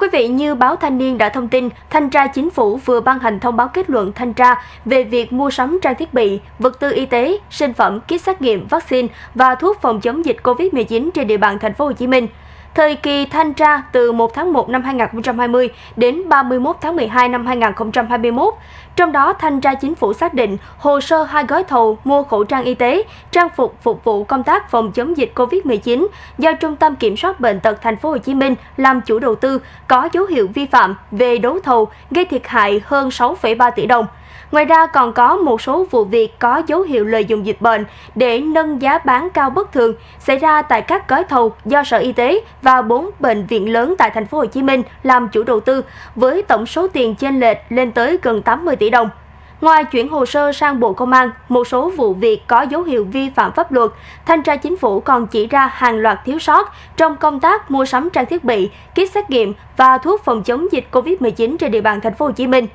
quý vị, như báo Thanh niên đã thông tin, Thanh tra Chính phủ vừa ban hành thông báo kết luận thanh tra về việc mua sắm trang thiết bị, vật tư y tế, sinh phẩm, kit xét nghiệm, vaccine và thuốc phòng chống dịch COVID-19 trên địa bàn thành phố Hồ Chí Minh. Thời kỳ thanh tra từ 1 tháng 1 năm 2020 đến 31 tháng 12 năm 2021. Trong đó, thanh tra chính phủ xác định hồ sơ hai gói thầu mua khẩu trang y tế, trang phục phục vụ công tác phòng chống dịch COVID-19 do Trung tâm Kiểm soát bệnh tật thành phố Hồ Chí Minh làm chủ đầu tư có dấu hiệu vi phạm về đấu thầu gây thiệt hại hơn 6,3 tỷ đồng. Ngoài ra còn có một số vụ việc có dấu hiệu lợi dụng dịch bệnh để nâng giá bán cao bất thường xảy ra tại các gói thầu do Sở Y tế và bốn bệnh viện lớn tại thành phố Hồ Chí Minh làm chủ đầu tư với tổng số tiền chênh lệch lên tới gần 80 tỷ đồng. Ngoài chuyển hồ sơ sang Bộ Công an, một số vụ việc có dấu hiệu vi phạm pháp luật, thanh tra chính phủ còn chỉ ra hàng loạt thiếu sót trong công tác mua sắm trang thiết bị, kit xét nghiệm và thuốc phòng chống dịch COVID-19 trên địa bàn thành phố Hồ Chí Minh.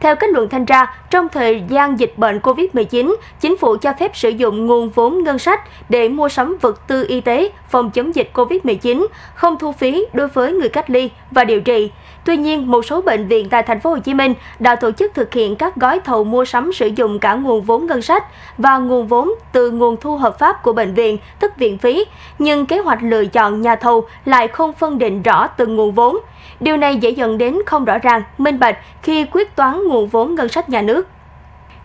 Theo kết luận thanh tra, trong thời gian dịch bệnh COVID-19, chính phủ cho phép sử dụng nguồn vốn ngân sách để mua sắm vật tư y tế phòng chống dịch COVID-19, không thu phí đối với người cách ly và điều trị. Tuy nhiên, một số bệnh viện tại thành phố Hồ Chí Minh đã tổ chức thực hiện các gói thầu mua sắm sử dụng cả nguồn vốn ngân sách và nguồn vốn từ nguồn thu hợp pháp của bệnh viện, tức viện phí, nhưng kế hoạch lựa chọn nhà thầu lại không phân định rõ từng nguồn vốn. Điều này dễ dẫn đến không rõ ràng, minh bạch khi quyết toán nguồn vốn ngân sách nhà nước.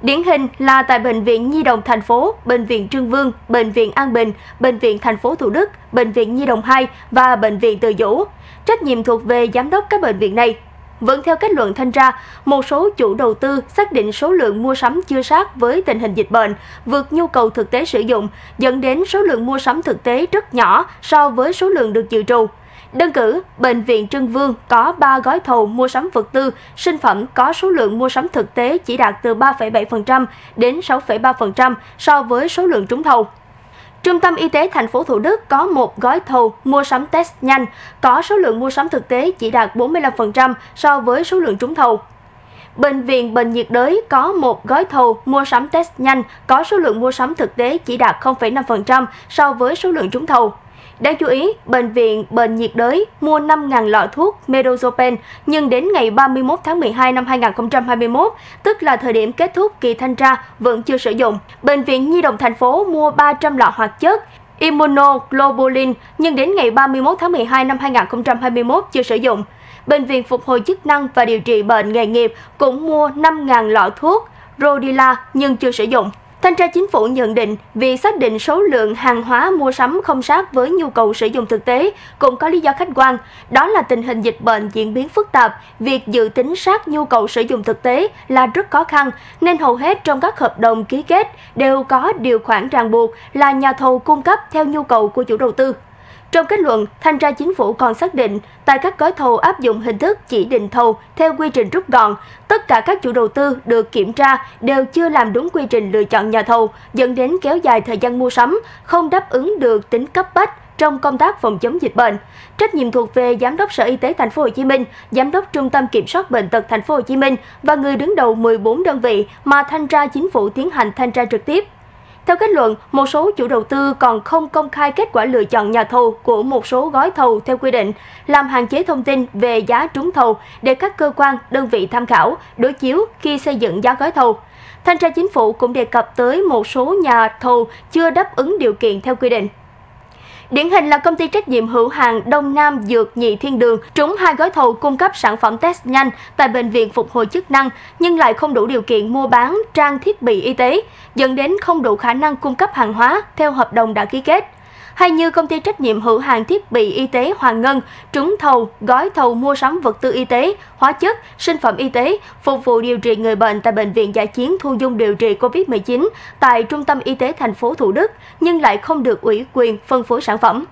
Điển hình là tại Bệnh viện Nhi đồng thành phố, Bệnh viện Trương Vương, Bệnh viện An Bình, Bệnh viện thành phố Thủ Đức, Bệnh viện Nhi đồng 2 và Bệnh viện Từ Dũ. Trách nhiệm thuộc về giám đốc các bệnh viện này. Vẫn theo kết luận thanh tra, một số chủ đầu tư xác định số lượng mua sắm chưa sát với tình hình dịch bệnh, vượt nhu cầu thực tế sử dụng, dẫn đến số lượng mua sắm thực tế rất nhỏ so với số lượng được dự trù. Đơn cử, Bệnh viện Trưng Vương có 3 gói thầu mua sắm vật tư, sinh phẩm có số lượng mua sắm thực tế chỉ đạt từ 3,7% đến 6,3% so với số lượng trúng thầu. Trung tâm Y tế thành phố Thủ Đức có một gói thầu mua sắm test nhanh, có số lượng mua sắm thực tế chỉ đạt 45% so với số lượng trúng thầu. Bệnh viện Bệnh nhiệt đới có một gói thầu mua sắm test nhanh, có số lượng mua sắm thực tế chỉ đạt 0,5% so với số lượng trúng thầu. Đáng chú ý, Bệnh viện Bệnh nhiệt đới mua 5.000 lọ thuốc Medozopen nhưng đến ngày 31 tháng 12 năm 2021, tức là thời điểm kết thúc kỳ thanh tra, vẫn chưa sử dụng. Bệnh viện Nhi đồng thành phố mua 300 lọ hoạt chất immunoglobulin nhưng đến ngày 31 tháng 12 năm 2021 chưa sử dụng. Bệnh viện Phục hồi chức năng và điều trị bệnh nghề nghiệp cũng mua 5.000 lọ thuốc Rodila nhưng chưa sử dụng. Thanh tra chính phủ nhận định việc xác định số lượng hàng hóa mua sắm không sát với nhu cầu sử dụng thực tế cũng có lý do khách quan, đó là tình hình dịch bệnh diễn biến phức tạp, việc dự tính sát nhu cầu sử dụng thực tế là rất khó khăn, nên hầu hết trong các hợp đồng ký kết đều có điều khoản ràng buộc là nhà thầu cung cấp theo nhu cầu của chủ đầu tư. Trong kết luận, thanh tra chính phủ còn xác định tại các gói thầu áp dụng hình thức chỉ định thầu theo quy trình rút gọn, tất cả các chủ đầu tư được kiểm tra đều chưa làm đúng quy trình lựa chọn nhà thầu, dẫn đến kéo dài thời gian mua sắm, không đáp ứng được tính cấp bách trong công tác phòng chống dịch bệnh. Trách nhiệm thuộc về Giám đốc Sở Y tế Thành phố Hồ Chí Minh, Giám đốc Trung tâm Kiểm soát bệnh tật Thành phố Hồ Chí Minh và người đứng đầu 14 đơn vị mà thanh tra chính phủ tiến hành thanh tra trực tiếp. Theo kết luận, một số chủ đầu tư còn không công khai kết quả lựa chọn nhà thầu của một số gói thầu theo quy định, làm hạn chế thông tin về giá trúng thầu để các cơ quan, đơn vị tham khảo, đối chiếu khi xây dựng giá gói thầu. Thanh tra chính phủ cũng đề cập tới một số nhà thầu chưa đáp ứng điều kiện theo quy định. Điển hình là công ty trách nhiệm hữu hạn Đông Nam Dược Nhị Thiên Đường trúng hai gói thầu cung cấp sản phẩm test nhanh tại bệnh viện phục hồi chức năng nhưng lại không đủ điều kiện mua bán trang thiết bị y tế, dẫn đến không đủ khả năng cung cấp hàng hóa theo hợp đồng đã ký kết hay như công ty trách nhiệm hữu hạn thiết bị y tế Hoàng Ngân trúng thầu gói thầu mua sắm vật tư y tế, hóa chất, sinh phẩm y tế phục vụ điều trị người bệnh tại bệnh viện Giải chiến thu dung điều trị COVID-19 tại Trung tâm Y tế thành phố Thủ Đức nhưng lại không được ủy quyền phân phối sản phẩm.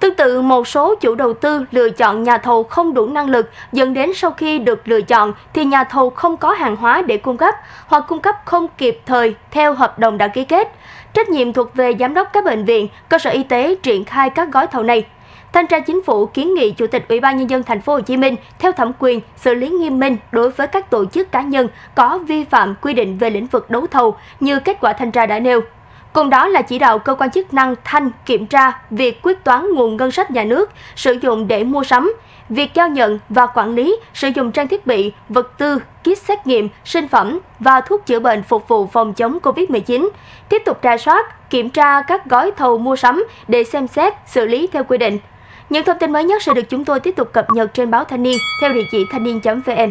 Tương tự, một số chủ đầu tư lựa chọn nhà thầu không đủ năng lực dẫn đến sau khi được lựa chọn thì nhà thầu không có hàng hóa để cung cấp hoặc cung cấp không kịp thời theo hợp đồng đã ký kết. Trách nhiệm thuộc về giám đốc các bệnh viện, cơ sở y tế triển khai các gói thầu này. Thanh tra chính phủ kiến nghị Chủ tịch Ủy ban nhân dân thành phố Hồ Chí Minh theo thẩm quyền xử lý nghiêm minh đối với các tổ chức cá nhân có vi phạm quy định về lĩnh vực đấu thầu như kết quả thanh tra đã nêu. Cùng đó là chỉ đạo cơ quan chức năng thanh kiểm tra việc quyết toán nguồn ngân sách nhà nước sử dụng để mua sắm, việc giao nhận và quản lý sử dụng trang thiết bị, vật tư, kit xét nghiệm, sinh phẩm và thuốc chữa bệnh phục vụ phòng chống COVID-19, tiếp tục ra soát, kiểm tra các gói thầu mua sắm để xem xét, xử lý theo quy định. Những thông tin mới nhất sẽ được chúng tôi tiếp tục cập nhật trên báo Thanh niên theo địa chỉ thanh niên.vn.